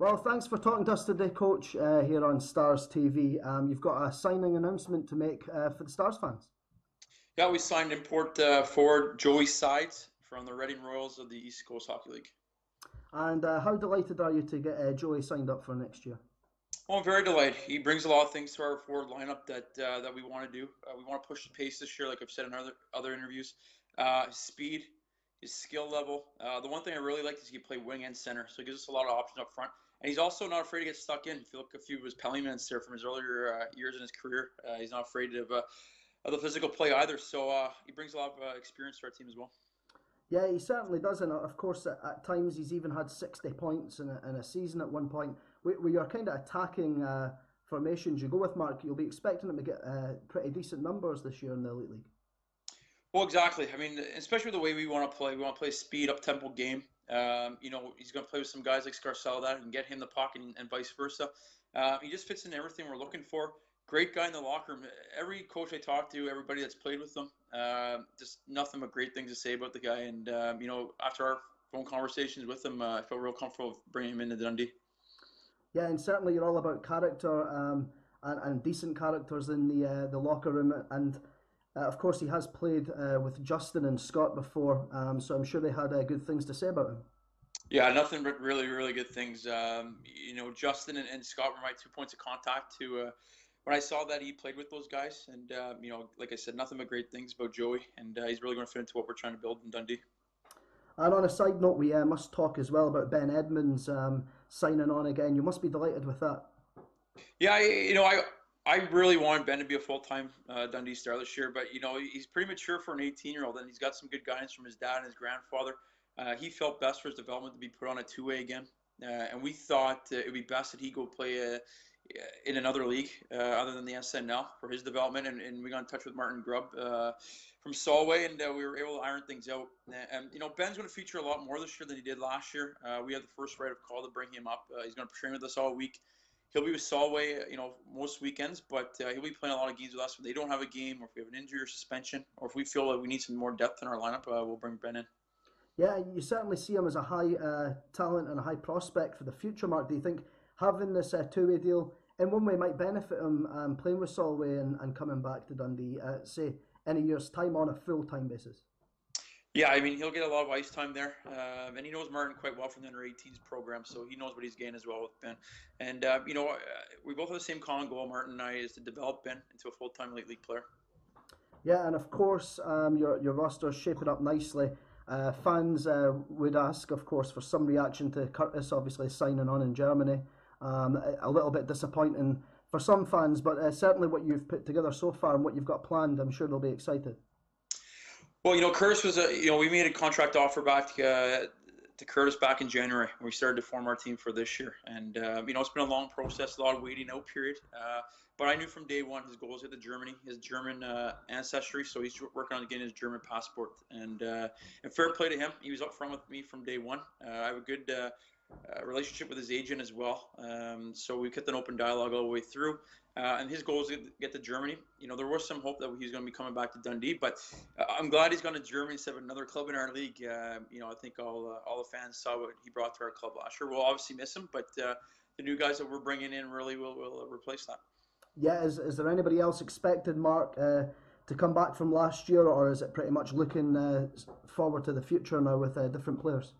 Well, thanks for talking to us today, Coach, uh, here on Stars TV. Um, you've got a signing announcement to make uh, for the Stars fans. Yeah, we signed import uh, forward Joey Sides from the Reading Royals of the East Coast Hockey League. And uh, how delighted are you to get uh, Joey signed up for next year? Well, I'm very delighted. He brings a lot of things to our forward lineup that uh, that we want to do. Uh, we want to push the pace this year, like I've said in other other interviews. Uh, speed, his skill level. Uh, the one thing I really like is he can play wing and center, so it gives us a lot of options up front. And he's also not afraid to get stuck in. If you look a few of his penalty minutes there from his earlier uh, years in his career, uh, he's not afraid of, of the physical play either. So he brings a lot of experience to our team as well. Yeah, he certainly does, and of course, at, at times he's even had sixty points in a, in a season at one point. Where, you're kind of attacking uh, formations you go with, Marc, you'll be expecting him to get uh, pretty decent numbers this year in the elite league. Well, exactly. I mean, especially the way we want to play. We want to play a speed up tempo game. Um, you know, he's going to play with some guys like Scarcella that and get him the puck and, and vice versa. Uh, he just fits in everything we're looking for great guy in the locker room. Every coach I talk to, everybody that's played with him, uh, just nothing but great things to say about the guy. And um, you know, after our phone conversations with him, uh, I felt real comfortable bringing him into Dundee. Yeah, and certainly you're all about character um, and, and decent characters in the uh, the locker room, and uh, of course he has played uh, with Justin and Scott before, um, so I'm sure they had uh, good things to say about him. Yeah, nothing but really, really good things. Um, you know, Justin and, and, Scott were my two points of contact to when I saw that he played with those guys, and uh, you know, like I said, nothing but great things about Joey, and uh, he's really going to fit into what we're trying to build in Dundee. And on a side note, we uh, must talk as well about Ben Edmonds um, signing on again. You must be delighted with that. Yeah, I, you know, I I really wanted Ben to be a full time uh, Dundee star this year, but you know, he's pretty mature for an 18 year old, and he's got some good guidance from his dad and his grandfather. Uh, he felt best for his development to be put on a two way again, uh, and we thought it would be best that he go play a in another league uh, other than the SNL for his development, and, and we got in touch with Martin Grubb uh, from Solway, and uh, we were able to iron things out. And you know, Ben's going to feature a lot more this year than he did last year. Uh, we had the first right of call to bring him up. Uh, he's going to train with us all week. He'll be with Solway, you know, most weekends, but uh, he'll be playing a lot of games with us. When they don't have a game, or if we have an injury or suspension, or if we feel like we need some more depth in our lineup, we'll bring Ben in. Yeah, you certainly see him as a high talent and a high prospect for the future. Marc, do you think having this two-way deal? in one way might benefit him um, playing with Solway and, and coming back to Dundee, uh, say, in a year's time on a full time basis? Yeah, I mean, he'll get a lot of ice time there. Um, and he knows Martin quite well from the under 18s program, so he knows what he's getting as well with Ben. And, uh, you know, uh, we both have the same common goal, Martin and I, is to develop Ben into a full time elite league player. Yeah, and of course, um, your, your roster's shaping up nicely. Uh, fans uh, would ask, of course, for some reaction to Curtis obviously signing on in Germany. Um, a little bit disappointing for some fans, but uh, certainly what you've put together so far and what you've got planned, I'm sure they'll be excited. Well, you know, Curtis was a, you know, we made a contract offer back uh, to Curtis back in January. We started to form our team for this year, and uh, you know, it's been a long process, a lot of waiting out period. Uh, but I knew from day one his goal to get to Germany, his German uh, ancestry, so he's working on getting his German passport. And uh, and fair play to him, he was up front with me from day one. Uh, I have a good uh, relationship with his agent as well. Um, so we kept an open dialogue all the way through. Uh, and his goal is to get to Germany. You know, there was some hope that he's going to be coming back to Dundee, but uh, I'm glad he's gone to Germany instead of another club in our league. Uh, you know, I think all uh, all the fans saw what he brought to our club last year. We'll obviously miss him, but uh, the new guys that we're bringing in really will, will replace that. Yeah, is, is there anybody else expected, Marc, to come back from last year, or is it pretty much looking forward to the future now with different players?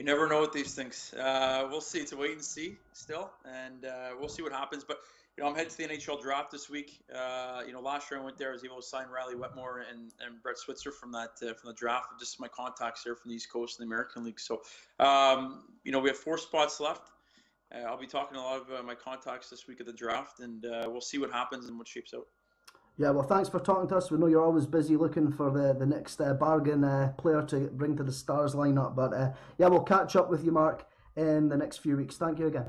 you never know with these things. Uh, we'll see. It's a wait and see still, and uh, we'll see what happens. But you know, I'm headed to the NHL draft this week. Uh, you know, last year I went there, I was able to sign Riley Wetmore and, and Brett Switzer from that uh, from the draft. Just my contacts here from the East Coast and the American League. So, um, you know, we have four spots left. Uh, I'll be talking to a lot of uh, my contacts this week at the draft, and we'll see what happens and what shapes out. Yeah, well, thanks for talking to us. We know you're always busy looking for the, the next uh, bargain uh, player to bring to the Stars lineup. But uh, yeah, we'll catch up with you, Marc, in the next few weeks. Thank you again.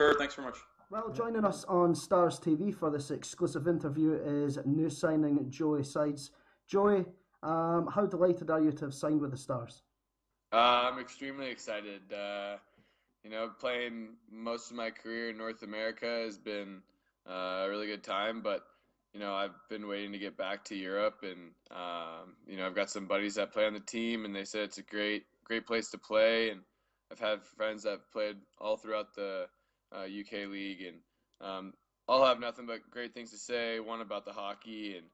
Sure, thanks very much. Well, joining us on Stars TV for this exclusive interview is new signing Joey Sides. Joey, um, how delighted are you to have signed with the Stars? Uh, I'm extremely excited. Uh, you know, playing most of my career in North America has been uh, a really good time, but you know, I've been waiting to get back to Europe, and um, you know, I've got some buddies that play on the team, and they said it's a great, great place to play, and I've had friends that have played all throughout the uh, UK league, and um, all have nothing but great things to say. One about the hockey, and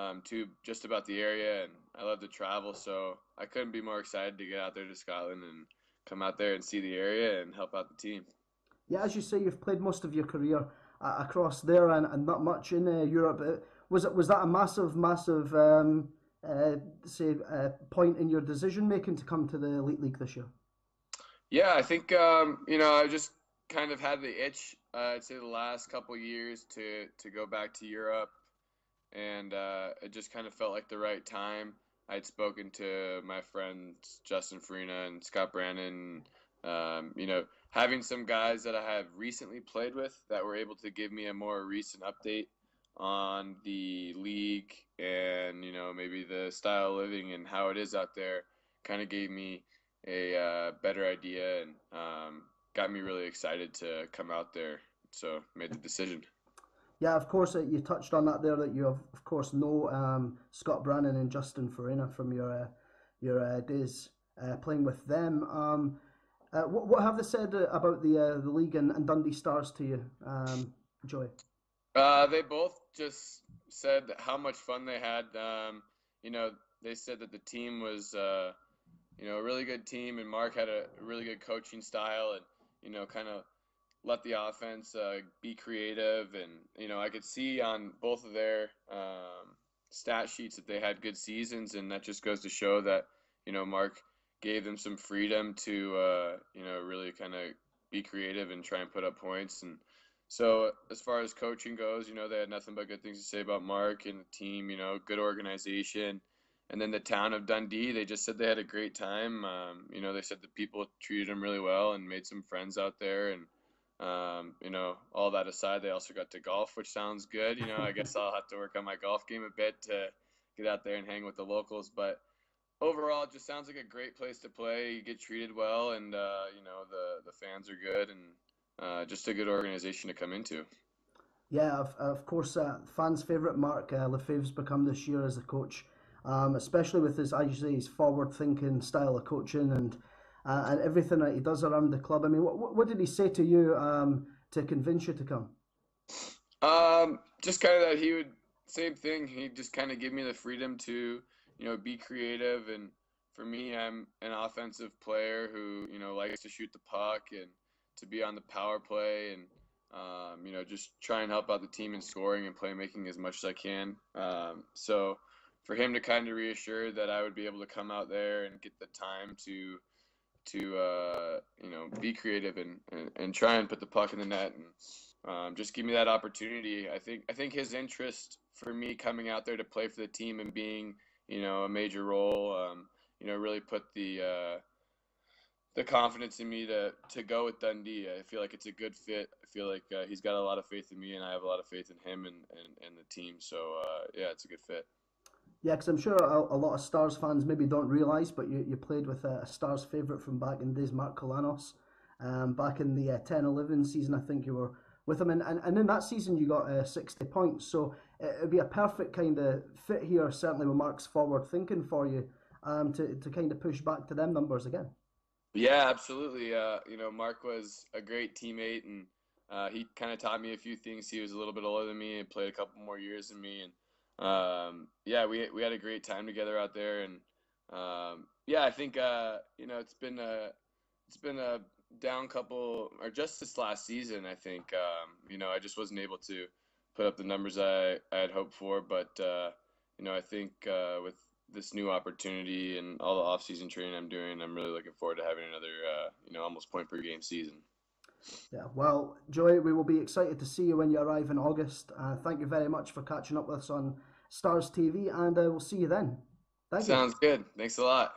um, two just about the area. And I love to travel, so I couldn't be more excited to get out there to Scotland and come out there and see the area and help out the team. Yeah, as you say, you've played most of your career uh, across there and, and not much in uh, Europe. Uh, was it was that a massive, massive, um, uh, say, uh, point in your decision making to come to the elite league this year? Yeah, I think um, you know I just kind of had the itch. Uh, I'd say the last couple years to to go back to Europe, and it just kind of felt like the right time. I'd spoken to my friends Justin Faryna and Scott Brannon. Um, you know, having some guys that I have recently played with that were able to give me a more recent update on the league and you know maybe the style of living and how it is out there kind of gave me a uh, better idea and um, got me really excited to come out there so made the decision. Yeah of course uh, you touched on that there that you have, of course know um, scott brannon and justin faryna from your uh, your uh, days uh, playing with them. Um, uh, what, what have they said about the the league and, and dundee stars to you um, joey? Uh, they both just said how much fun they had. Um, you know, they said that the team was, uh, you know, a really good team, and Marc had a really good coaching style, and you know, kind of let the offense uh, be creative. And you know, I could see on both of their um, stat sheets that they had good seasons, and that just goes to show that you know Marc gave them some freedom to uh, you know really kind of be creative and try and put up points and so as far as coaching goes, you know, they had nothing but good things to say about Marc and the team. You know, good organization, and then the town of Dundee. They just said they had a great time. Um, you know, they said the people treated them really well and made some friends out there. And um, you know, all that aside, they also got to golf, which sounds good. You know, I guess I'll have to work on my golf game a bit to get out there and hang with the locals, but overall, it just sounds like a great place to play. You get treated well, and uh, you know the the fans are good, and uh, just a good organization to come into. Yeah, of, of course, uh, fans' favourite Marc uh, Lefebvre's become this year as a coach, um, especially with his, I say, his forward-thinking style of coaching and uh, and everything that he does around the club. I mean, what what did he say to you um, to convince you to come? Um, just kind of that he would same thing. He just kind of give me the freedom to you know be creative and for me, I'm an offensive player who you know likes to shoot the puck and to be on the power play and um, you know just try and help out the team in scoring and playmaking as much as I can. Um, so for him to kind of reassure that I would be able to come out there and get the time to to uh, you know be creative and, and, and try and put the puck in the net and um, just give me that opportunity. I think I think his interest for me coming out there to play for the team and being you know a major role um, you know really put the uh, the confidence in me to to go with Dundee. I feel like it's a good fit. I feel like uh, he's got a lot of faith in me, and I have a lot of faith in him and, and, and the team. So uh, yeah, it's a good fit. Yeah, because I'm sure a, a, lot of Stars fans maybe don't realise, but you, you played with a, a Stars favourite from back in days, Mark Kolanos. Um, back in the uh, 10 11 season, I think you were with him. And, and, and in that season, you got uh, 60 points. So it would be a perfect kind of fit here, certainly with Marc's forward thinking for you um, to, to kind of push back to them numbers again. Yeah, absolutely. Uh, you know, Mark was a great teammate, and uh, he kind of taught me a few things. He was a little bit older than me and played a couple more years than me, and um, yeah, we we had a great time together out there. And um, yeah, I think uh, you know it's been a it's been a down couple or just this last season. I think um, you know I just wasn't able to put up the numbers I I had hoped for, but uh, you know I think uh, with this new opportunity and all the off-season training I'm doing, I'm really looking forward to having another, uh, you know, almost point per game season. Yeah, well, Joey, we will be excited to see you when you arrive in August. Uh, thank you very much for catching up with us on Stars TV, and uh, we'll see you then. Thank Sounds you. good. Thanks a lot.